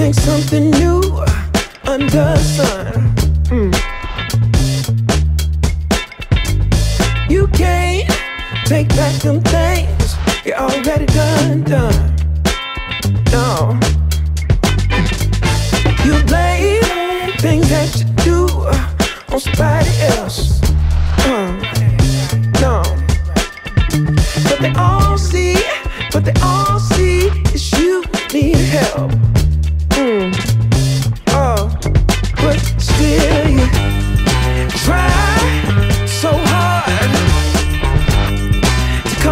think something new under sun. Mm. You can't take back them things you already done, done. No. You blame things that you do on somebody else. Uh, no. But they all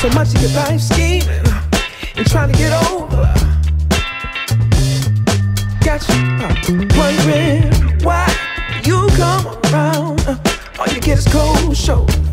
So much of your life scheming and trying to get over. Got you uh, wondering why you come around. Uh, all you get is cold shoulder.